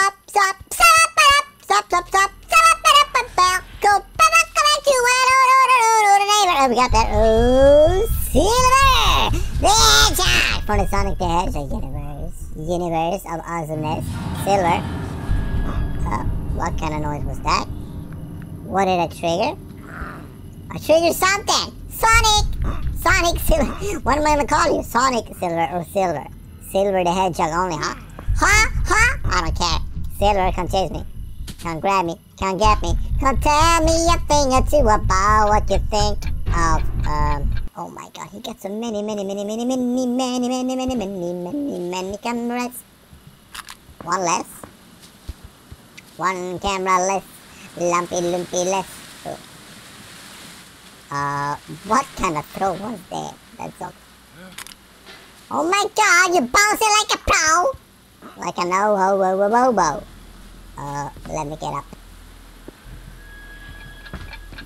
Stop, stop, stop, stop, stop, stop, stop, Go back to where we got that. Oh, Silver! The Hedgehog! For the Sonic the Hedgehog universe. Universe of awesomeness. Silver. Uh, what kind of noise was that? What did I trigger? I triggered something! Sonic! Sonic Silver. What am I gonna call you? Sonic Silver or Silver? Silver the Hedgehog only, huh? Huh? Huh? I don't care. Silver, come chase me. Come grab me. Come get me. Come tell me a thing or two about what you think of, um... Oh my god, he gets so many, many, many, many, many, many, many, many, many, many, many, many cameras. One less. One camera less. Lumpy, lumpy less. Uh, what kind of throw was that? That's all. Oh my god, you're bouncing like a pro! Like an oh ho ho ho ho ho. Uh, let me get up.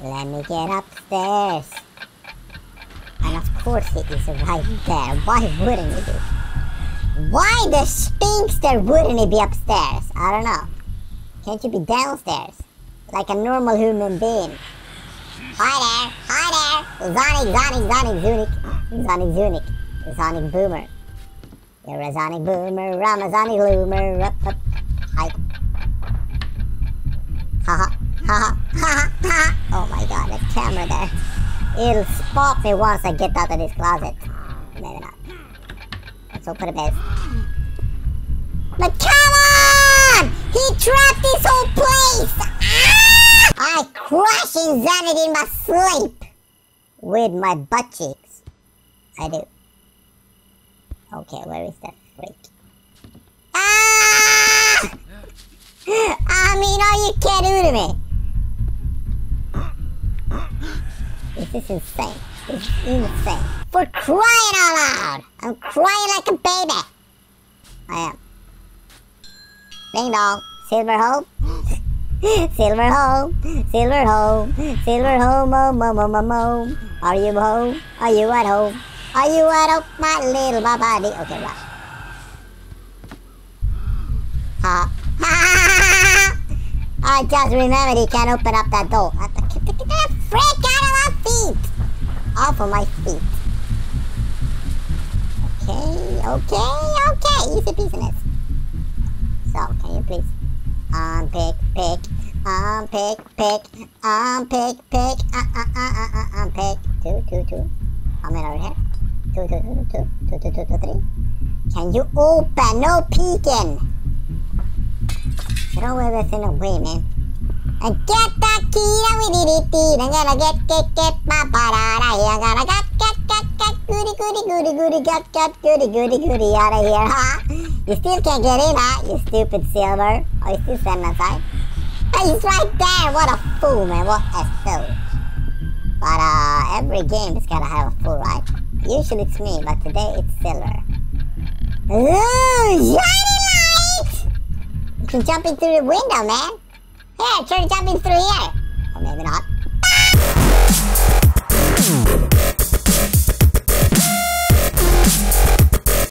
Let me get upstairs. And of course he is right there. Why wouldn't he be? Why the Sphinxter wouldn't he be upstairs? I don't know. Can't you be downstairs? Like a normal human being. Hi there! Hi there! Zonic, Zonic, Zonic, Zunic. Zonic, Zunic. Sonic Boomer. You're a Sonic Boomer, Sonic Loomer. Up, up. Hi. Haha, haha, haha, haha. Oh my god, that camera there. It'll spot me once I get out of this closet. Maybe not. Let's for the best. But come on! He trapped this whole place! Ah! I crush insanity in my sleep! With my butt cheeks. I do. Okay, where is that freak? Ah! I mean, are you kidding me? This is insane. This is insane. For crying out loud! I'm crying like a baby! I am. Ding dong. Silver home. Silver home. Silver home. Silver home. Home, home, home, home, home. Are you home? Are you at home? Are you at home, my little body? Okay, right. Ha. I just remembered he can't open up that door. Get that freak out of my feet! Off of my feet. Okay, okay, okay. Easy business. So, can you please unpick, pick, unpick, pick, unpick, pick, uh, uh, uh, uh, uh, unpick. Two, two, two. How many over here? two, two, two, two, two, two, two, three. Can you open? No peeking. Throw everything away, man. I get the key that we need it. I'm gonna get, get, get, ba, I'm gonna get, get, get, get, goody, goody, goody, goody, get, get, goody, goody, goody, out of here, huh? You still can't get in, huh? You stupid silver. Oh, you still standing outside? Hey, he's right there. What a fool, man. What a fool. But, uh, every game is gotta have a fool, right? Usually it's me, but today it's silver. Ooh, light! You can jump in through the window, man. Here, try to jump in through here. Or maybe not.